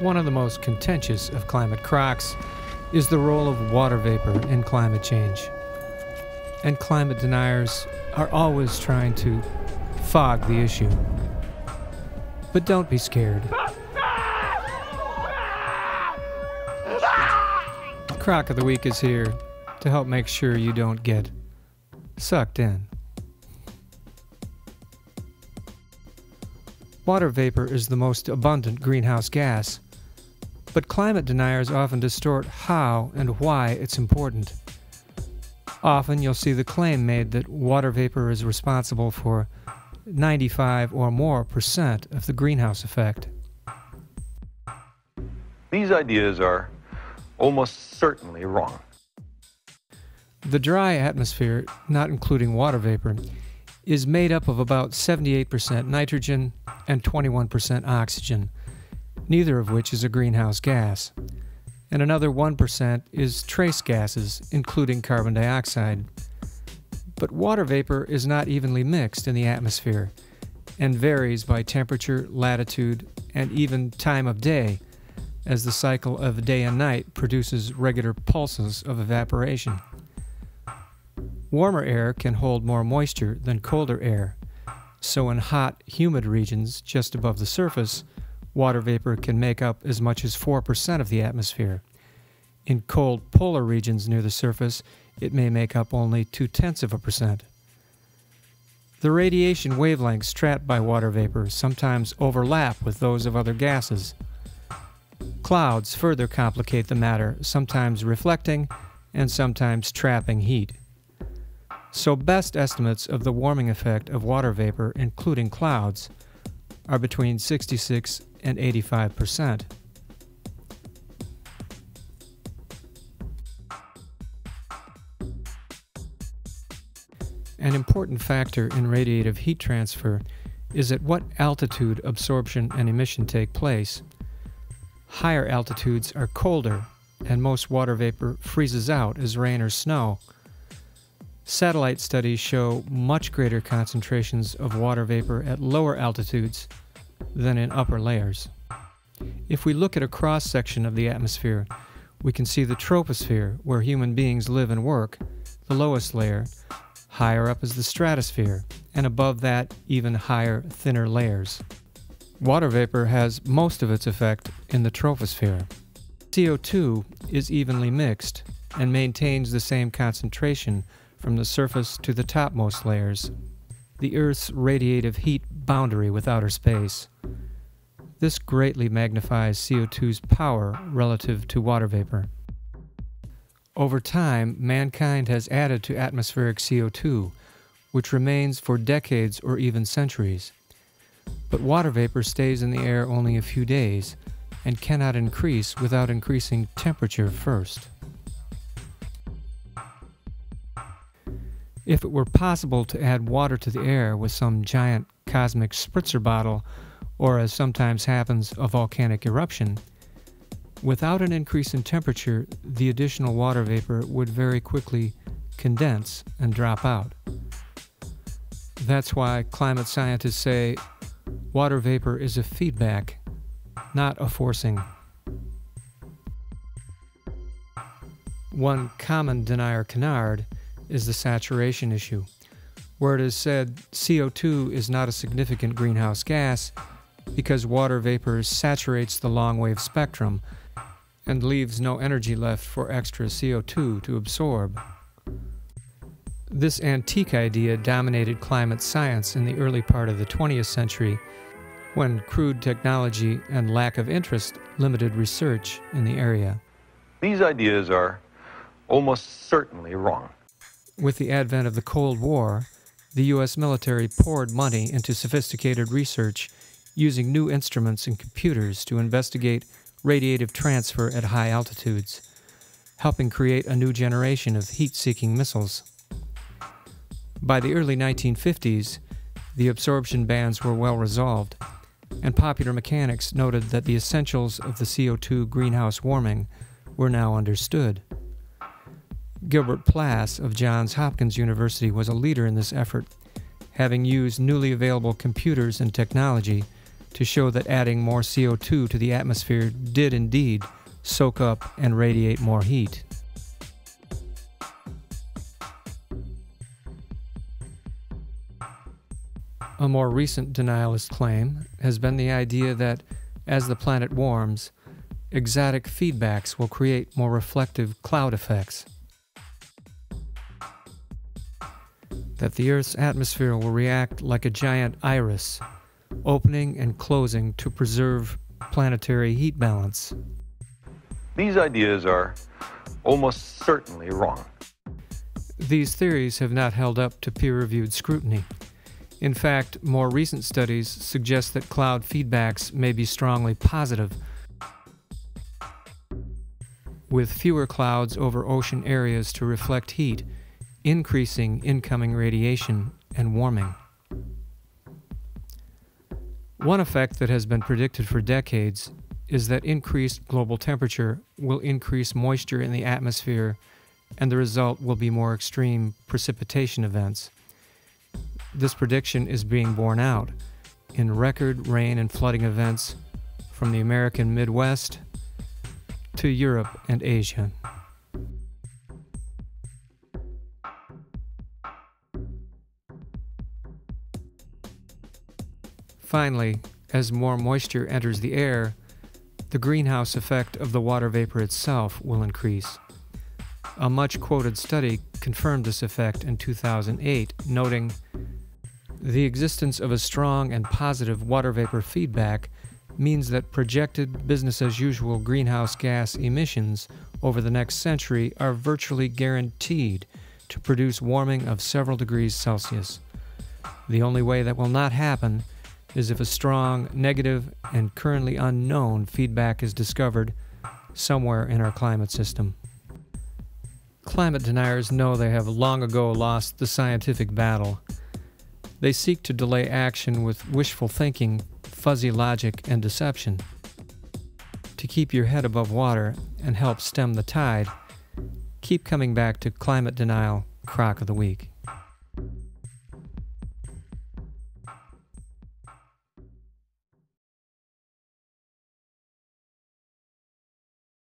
One of the most contentious of climate crocks is the role of water vapor in climate change. And climate deniers are always trying to fog the issue. But don't be scared. Crock of the Week is here to help make sure you don't get sucked in. Water vapor is the most abundant greenhouse gas, but climate deniers often distort how and why it's important. Often you'll see the claim made that water vapor is responsible for 95 or more percent of the greenhouse effect. These ideas are almost certainly wrong. The dry atmosphere, not including water vapor, is made up of about 78% nitrogen and 21% oxygen, neither of which is a greenhouse gas. And another 1% is trace gases, including carbon dioxide. But water vapor is not evenly mixed in the atmosphere and varies by temperature, latitude, and even time of day, as the cycle of day and night produces regular pulses of evaporation. Warmer air can hold more moisture than colder air, so in hot, humid regions just above the surface, water vapor can make up as much as 4% of the atmosphere. In cold polar regions near the surface, it may make up only two tenths of a percent. The radiation wavelengths trapped by water vapor sometimes overlap with those of other gases. Clouds further complicate the matter, sometimes reflecting and sometimes trapping heat. So, best estimates of the warming effect of water vapor, including clouds, are between 66 and 85 percent. An important factor in radiative heat transfer is at what altitude absorption and emission take place. Higher altitudes are colder, and most water vapor freezes out as rain or snow. Satellite studies show much greater concentrations of water vapor at lower altitudes than in upper layers. If we look at a cross section of the atmosphere, we can see the troposphere, where human beings live and work, the lowest layer. Higher up is the stratosphere, and above that, even higher, thinner layers. Water vapor has most of its effect in the troposphere. CO2 is evenly mixed and maintains the same concentration from the surface to the topmost layers, the Earth's radiative heat boundary with outer space. This greatly magnifies CO2's power relative to water vapor. Over time, mankind has added to atmospheric CO2, which remains for decades or even centuries. But water vapor stays in the air only a few days and cannot increase without increasing temperature first. If it were possible to add water to the air with some giant cosmic spritzer bottle, or as sometimes happens, a volcanic eruption, without an increase in temperature, the additional water vapor would very quickly condense and drop out. That's why climate scientists say water vapor is a feedback, not a forcing. One common denier canard is the saturation issue, where it is said CO2 is not a significant greenhouse gas because water vapor saturates the long wave spectrum and leaves no energy left for extra CO2 to absorb. This antique idea dominated climate science in the early part of the 20th century when crude technology and lack of interest limited research in the area. These ideas are almost certainly wrong. With the advent of the Cold War, the U.S. military poured money into sophisticated research using new instruments and computers to investigate radiative transfer at high altitudes, helping create a new generation of heat seeking missiles. By the early 1950s, the absorption bands were well resolved, and popular mechanics noted that the essentials of the CO2 greenhouse warming were now understood. Gilbert Plass of Johns Hopkins University was a leader in this effort, having used newly available computers and technology to show that adding more CO2 to the atmosphere did indeed soak up and radiate more heat. A more recent denialist claim has been the idea that as the planet warms, exotic feedbacks will create more reflective cloud effects. That the Earth's atmosphere will react like a giant iris, opening and closing to preserve planetary heat balance. These ideas are almost certainly wrong. These theories have not held up to peer reviewed scrutiny. In fact, more recent studies suggest that cloud feedbacks may be strongly positive with fewer clouds over ocean areas to reflect heat, increasing incoming radiation and warming. One effect that has been predicted for decades is that increased global temperature will increase moisture in the atmosphere, and the result will be more extreme precipitation events. This prediction is being borne out in record rain and flooding events from the American Midwest to Europe and Asia. Finally, as more moisture enters the air, the greenhouse effect of the water vapor itself will increase. A much quoted study confirmed this effect in 2008, noting the existence of a strong and positive water vapor feedback means that projected business as usual greenhouse gas emissions over the next century are virtually guaranteed to produce warming of several degrees Celsius. The only way that will not happen is if a strong, negative, and currently unknown feedback is discovered somewhere in our climate system. Climate deniers know they have long ago lost the scientific battle. They seek to delay action with wishful thinking fuzzy logic and deception. To keep your head above water and help stem the tide, keep coming back to Climate Denial Crock of the Week.